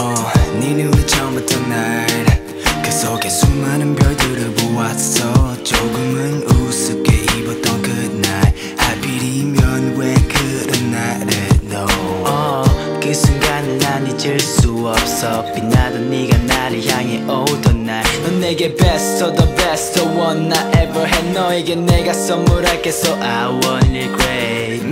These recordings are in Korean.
oh, 니는 왜 처음부터 날 계속해 수많은 별들을 보았어. 조금은 우습게 입었던 그날 하필이면 왜 그런 날에 너? oh, 그 순간을 난 잊을 수 없어. 빛나던 네가 나를 향해 오던 날넌 내게 best of the best of one. I ever had 너에게 내가 선물할게. So I won't regret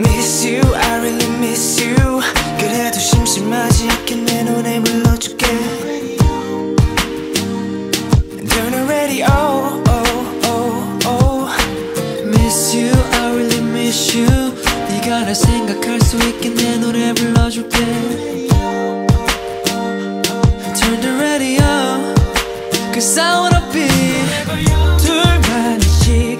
나를 생각할 수 있게 내 노래 불러줄게 Turn the radio Cause I wanna be 둘만의 시간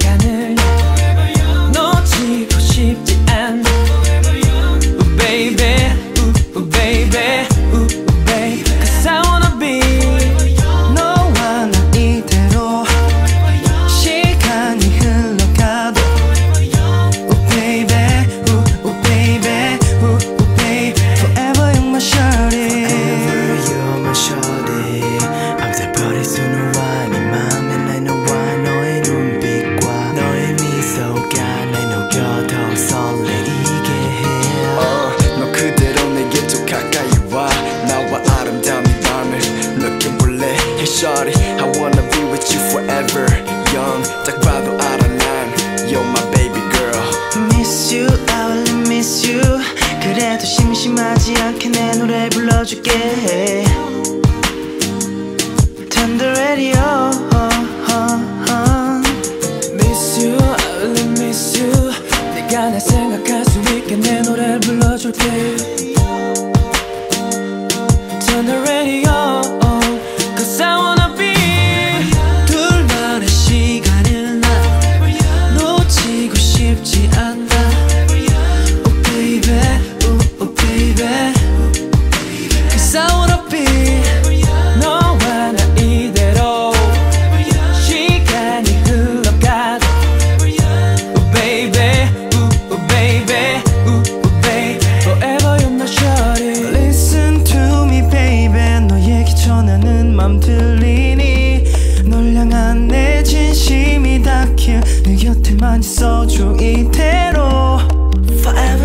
지치지 않게 내 노래 불러줄게. Turn the radio 생각해. 내 곁에만 있어줘 이대로. Forever